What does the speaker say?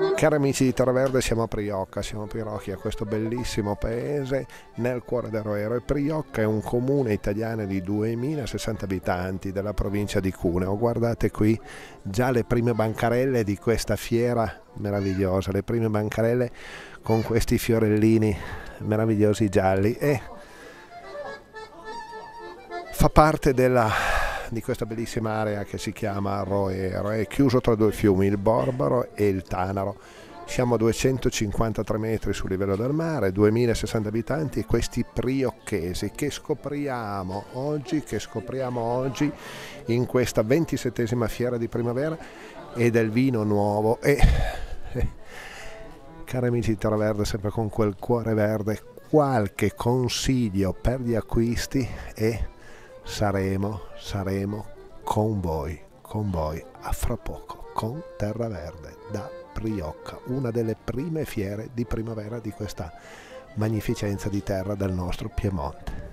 Cari amici di Terraverde, siamo a Priocca, siamo a Pirocchia, questo bellissimo paese nel cuore del Roero. E Priocca è un comune italiano di 2060 abitanti della provincia di Cuneo. Guardate qui già le prime bancarelle di questa fiera meravigliosa, le prime bancarelle con questi fiorellini meravigliosi gialli e fa parte della di questa bellissima area che si chiama Roero, è chiuso tra due fiumi, il Borbaro e il Tanaro. Siamo a 253 metri sul livello del mare, 2060 abitanti e questi priocchesi che scopriamo oggi, che scopriamo oggi in questa 27esima fiera di primavera e del vino nuovo e eh, cari amici di Terra sempre con quel cuore verde qualche consiglio per gli acquisti e saremo, saremo con voi, con voi a fra poco, con Terra Verde da Priocca, una delle prime fiere di primavera di questa magnificenza di terra del nostro Piemonte.